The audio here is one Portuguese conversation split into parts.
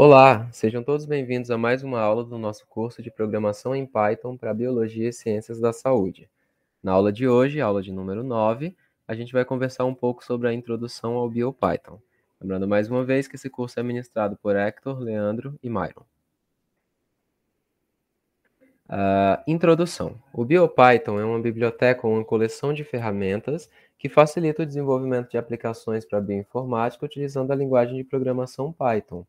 Olá, sejam todos bem-vindos a mais uma aula do nosso curso de Programação em Python para Biologia e Ciências da Saúde. Na aula de hoje, aula de número 9, a gente vai conversar um pouco sobre a introdução ao BioPython. Lembrando mais uma vez que esse curso é ministrado por Hector, Leandro e Myron. Uh, introdução. O BioPython é uma biblioteca ou uma coleção de ferramentas que facilita o desenvolvimento de aplicações para bioinformática utilizando a linguagem de programação Python.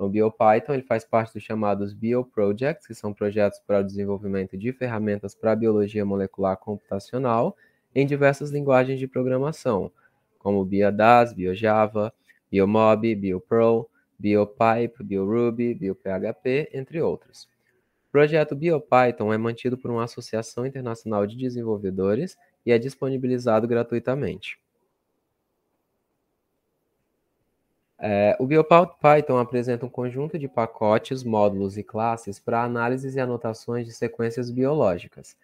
O BioPython ele faz parte dos chamados BioProjects, que são projetos para o desenvolvimento de ferramentas para biologia molecular computacional em diversas linguagens de programação, como BioDAS, BioJava, BioMob, BioPro, BioPipe, BioRuby, BioPHP, entre outros. O projeto BioPython é mantido por uma associação internacional de desenvolvedores e é disponibilizado gratuitamente. É, o BioPython apresenta um conjunto de pacotes, módulos e classes para análises e anotações de sequências biológicas.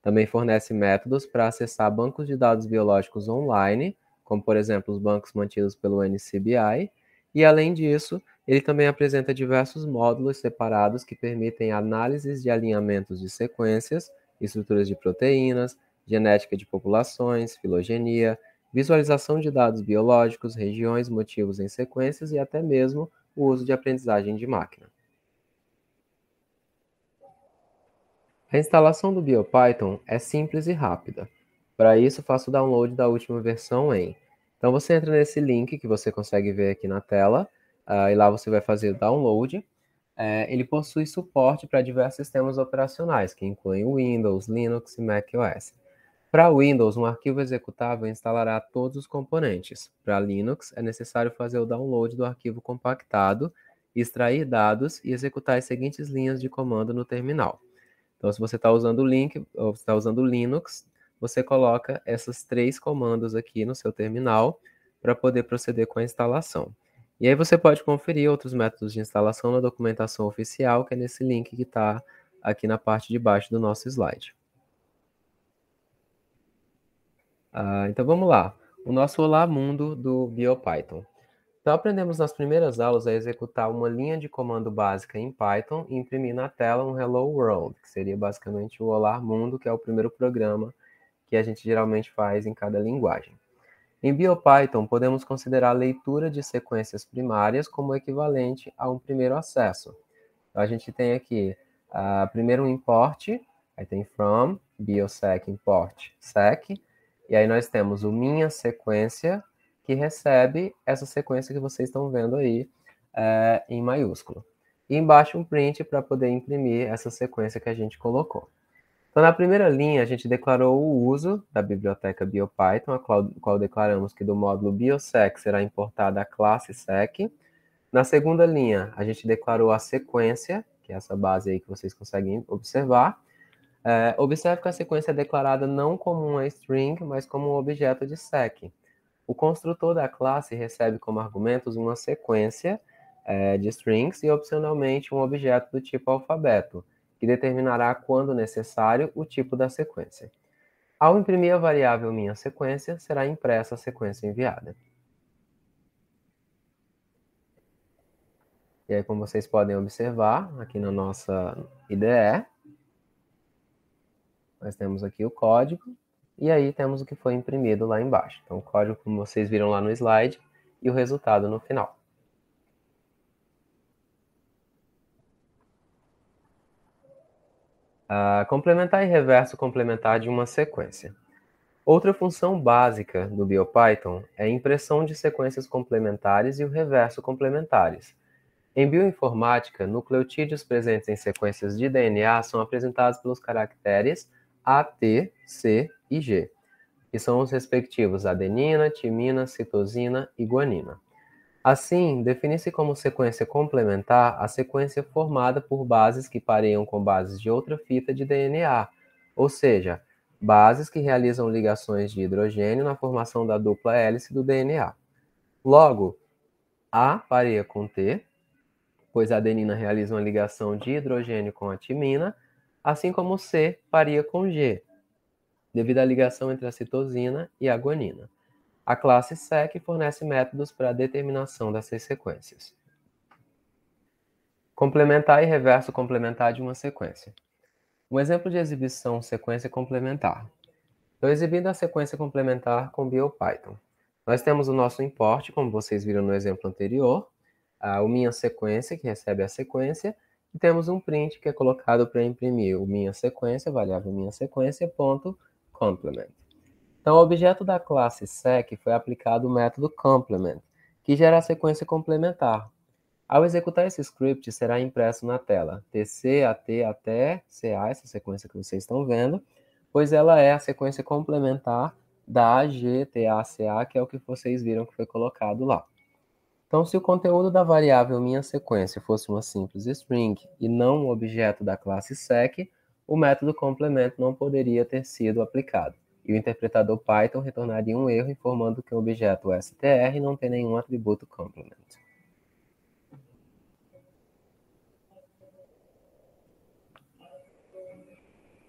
Também fornece métodos para acessar bancos de dados biológicos online, como por exemplo os bancos mantidos pelo NCBI, e além disso, ele também apresenta diversos módulos separados que permitem análises de alinhamentos de sequências, estruturas de proteínas, genética de populações, filogenia, visualização de dados biológicos, regiões, motivos em sequências e até mesmo o uso de aprendizagem de máquina. A instalação do BioPython é simples e rápida. Para isso, faço o download da última versão em. Então, você entra nesse link que você consegue ver aqui na tela, uh, e lá você vai fazer o download. É, ele possui suporte para diversos sistemas operacionais, que incluem Windows, Linux e macOS. Para Windows, um arquivo executável instalará todos os componentes. Para Linux, é necessário fazer o download do arquivo compactado, extrair dados e executar as seguintes linhas de comando no terminal. Então, se você está usando o link ou está usando Linux, você coloca esses três comandos aqui no seu terminal para poder proceder com a instalação. E aí você pode conferir outros métodos de instalação na documentação oficial, que é nesse link que está aqui na parte de baixo do nosso slide. Ah, então vamos lá. O nosso Olá Mundo do BioPython. Então aprendemos nas primeiras aulas a executar uma linha de comando básica em Python e imprimir na tela um Hello World, que seria basicamente o Olá Mundo, que é o primeiro programa que a gente geralmente faz em cada linguagem. Em BioPython, podemos considerar a leitura de sequências primárias como equivalente a um primeiro acesso. Então, a gente tem aqui uh, primeiro um import, aí tem from, biosec import sec, e aí nós temos o minha sequência, que recebe essa sequência que vocês estão vendo aí é, em maiúsculo. E embaixo um print para poder imprimir essa sequência que a gente colocou. Então, na primeira linha, a gente declarou o uso da biblioteca BioPython, a qual, qual declaramos que do módulo biosec será importada a classe sec. Na segunda linha, a gente declarou a sequência, que é essa base aí que vocês conseguem observar. É, observe que a sequência é declarada não como uma string, mas como um objeto de sec. O construtor da classe recebe como argumentos uma sequência é, de strings e, opcionalmente, um objeto do tipo alfabeto, que determinará, quando necessário, o tipo da sequência. Ao imprimir a variável minha sequência, será impressa a sequência enviada. E aí, como vocês podem observar, aqui na nossa IDE, nós temos aqui o código, e aí temos o que foi imprimido lá embaixo. Então, o código, como vocês viram lá no slide, e o resultado no final. Uh, complementar e reverso complementar de uma sequência. Outra função básica do BioPython é a impressão de sequências complementares e o reverso complementares. Em bioinformática, nucleotídeos presentes em sequências de DNA são apresentados pelos caracteres A, T, C e G, que são os respectivos adenina, timina, citosina e guanina. Assim, define-se como sequência complementar a sequência formada por bases que pareiam com bases de outra fita de DNA, ou seja, bases que realizam ligações de hidrogênio na formação da dupla hélice do DNA. Logo, A pareia com T, pois a adenina realiza uma ligação de hidrogênio com a timina, assim como C pareia com G, devido à ligação entre a citosina e a guanina. A classe SEC fornece métodos para a determinação dessas sequências. Complementar e reverso complementar de uma sequência. Um exemplo de exibição sequência complementar. Estou exibindo a sequência complementar com BioPython. Nós temos o nosso import, como vocês viram no exemplo anterior, a minha sequência, que recebe a sequência, e temos um print que é colocado para imprimir o minha sequência, variável minha sequência, ponto complement. Então, ao objeto da classe sec foi aplicado o método complement, que gera a sequência complementar. Ao executar esse script, será impresso na tela tc, at, até ca, essa sequência que vocês estão vendo, pois ela é a sequência complementar da AG, TACA, que é o que vocês viram que foi colocado lá. Então, se o conteúdo da variável minha sequência fosse uma simples string e não um objeto da classe sec, o método complemento não poderia ter sido aplicado. E o interpretador Python retornaria um erro informando que o objeto str não tem nenhum atributo complement.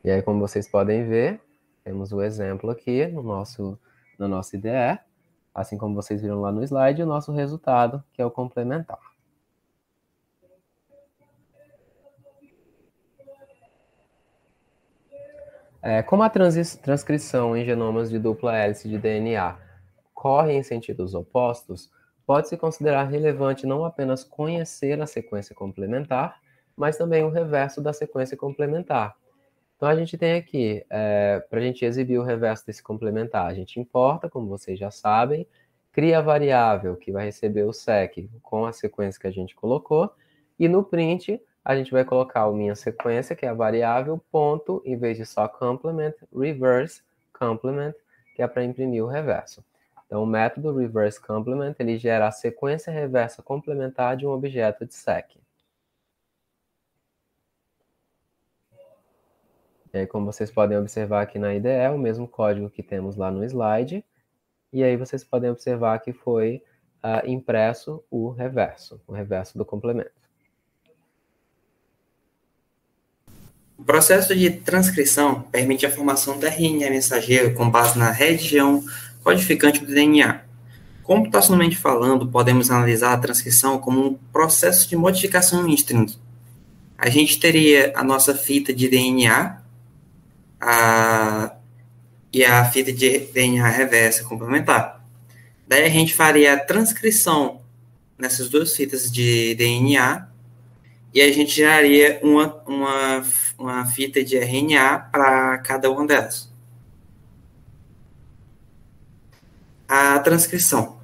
E aí, como vocês podem ver, temos o exemplo aqui no nosso, no nosso IDE assim como vocês viram lá no slide, o nosso resultado, que é o complementar. É, como a transcrição em genomas de dupla hélice de DNA corre em sentidos opostos, pode-se considerar relevante não apenas conhecer a sequência complementar, mas também o reverso da sequência complementar, então a gente tem aqui, é, para a gente exibir o reverso desse complementar, a gente importa, como vocês já sabem, cria a variável que vai receber o sec com a sequência que a gente colocou, e no print a gente vai colocar o minha sequência, que é a variável, ponto, em vez de só complement, reverse complement, que é para imprimir o reverso. Então o método reverse complement, ele gera a sequência reversa complementar de um objeto de sec. Como vocês podem observar aqui na IDE, é o mesmo código que temos lá no slide. E aí vocês podem observar que foi uh, impresso o reverso, o reverso do complemento. O processo de transcrição permite a formação do RNA mensageiro com base na região codificante do DNA. Computacionalmente falando, podemos analisar a transcrição como um processo de modificação string. A gente teria a nossa fita de DNA, a, e a fita de DNA reversa complementar. Daí a gente faria a transcrição nessas duas fitas de DNA e a gente geraria uma, uma, uma fita de RNA para cada uma delas. A transcrição.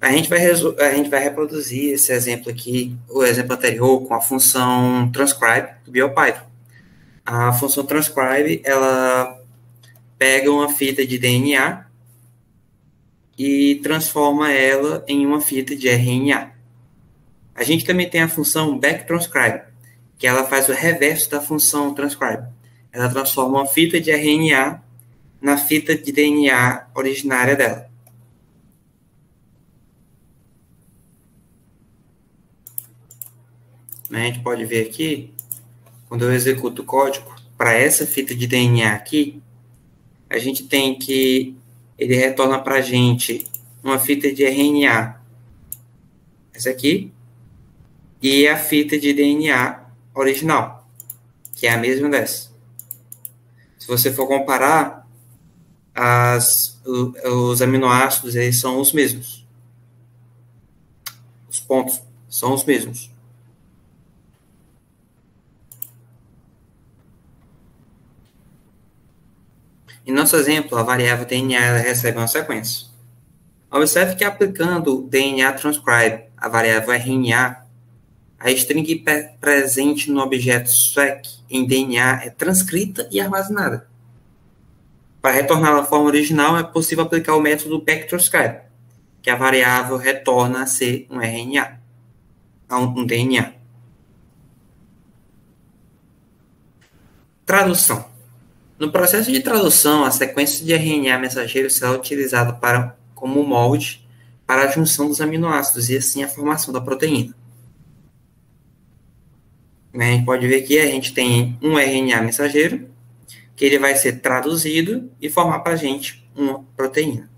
A gente, vai a gente vai reproduzir esse exemplo aqui, o exemplo anterior, com a função transcribe do BioPython. A função transcribe, ela pega uma fita de DNA e transforma ela em uma fita de RNA. A gente também tem a função backtranscribe, que ela faz o reverso da função transcribe. Ela transforma uma fita de RNA na fita de DNA originária dela. A gente pode ver aqui quando eu executo o código para essa fita de DNA aqui, a gente tem que ele retorna para a gente uma fita de RNA, essa aqui, e a fita de DNA original, que é a mesma dessa. Se você for comparar, as, os aminoácidos eles são os mesmos. Os pontos são os mesmos. Em nosso exemplo, a variável DNA recebe uma sequência. Observe que aplicando DNA transcribe a variável RNA, a string presente no objeto spec em DNA é transcrita e armazenada. Para retornar à forma original, é possível aplicar o método backtranscribe, que a variável retorna a ser um RNA, um DNA. Tradução. No processo de tradução, a sequência de RNA mensageiro será utilizada para, como molde para a junção dos aminoácidos e assim a formação da proteína. A gente pode ver que a gente tem um RNA mensageiro, que ele vai ser traduzido e formar para a gente uma proteína.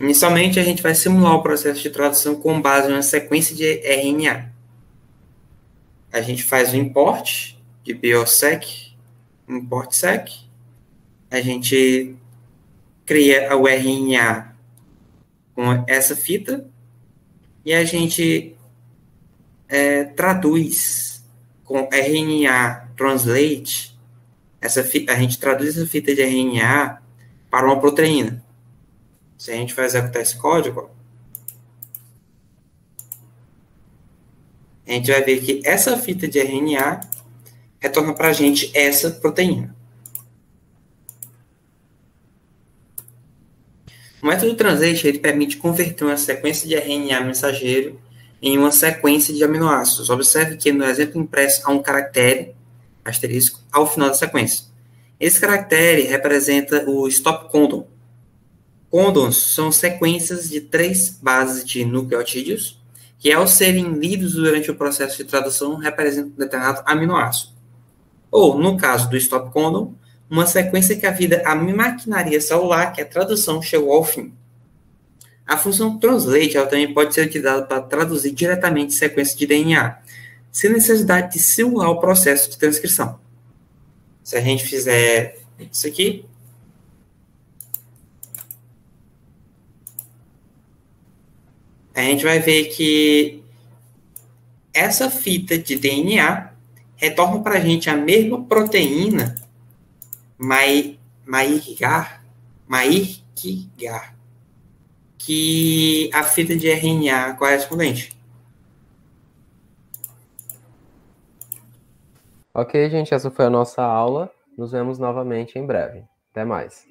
Inicialmente, a gente vai simular o processo de tradução com base em uma sequência de RNA. A gente faz o import de biosec, import sec. A gente cria o RNA com essa fita e a gente é, traduz com RNA translate, essa fita, a gente traduz essa fita de RNA para uma proteína. Se a gente for executar esse código, a gente vai ver que essa fita de RNA retorna para a gente essa proteína. O método translate ele permite converter uma sequência de RNA mensageiro em uma sequência de aminoácidos. Observe que no exemplo impresso há um caractere, asterisco, ao final da sequência. Esse caractere representa o stop codon, Condons são sequências de três bases de nucleotídeos, que ao serem lidos durante o processo de tradução representam um determinado aminoácido. Ou, no caso do stop codon, uma sequência que avisa a maquinaria celular que a tradução chegou ao fim. A função translate ela também pode ser utilizada para traduzir diretamente sequências de DNA, sem necessidade de simular o processo de transcrição. Se a gente fizer isso aqui, a gente vai ver que essa fita de DNA retorna para a gente a mesma proteína Mairgar, Mairgar, que a fita de RNA correspondente. Ok, gente, essa foi a nossa aula. Nos vemos novamente em breve. Até mais.